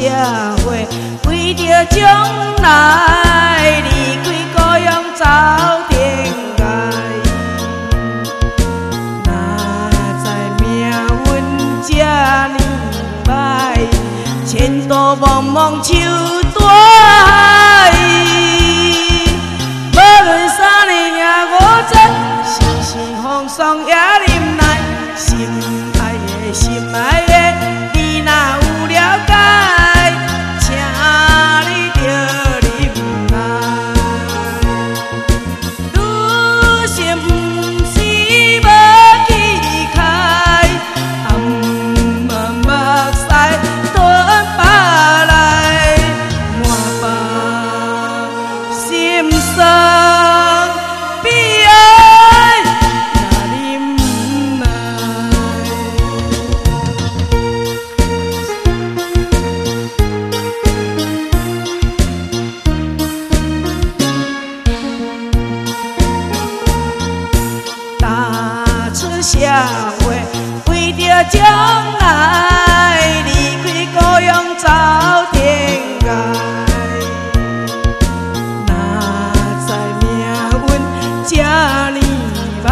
社会，为着将来离开故乡走天涯。哪知命运这呢歹，前途茫茫像大海。无论，忍耐，心爱的心爱的。社会，为着将来离开故乡走天涯。哪知命运这呢歹，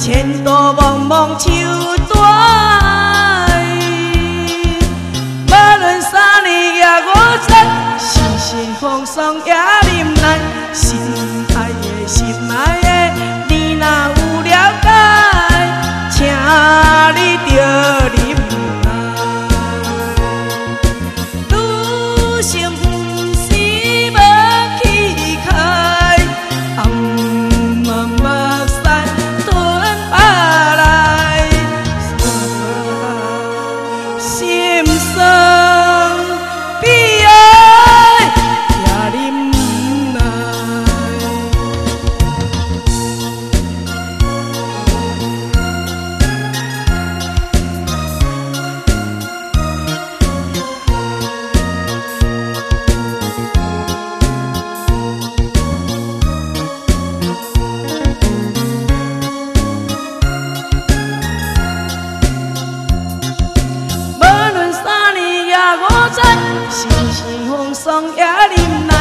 前途茫茫手短。无论三年也五载，心心放松也忍耐，心爱的心爱。风霜也忍耐。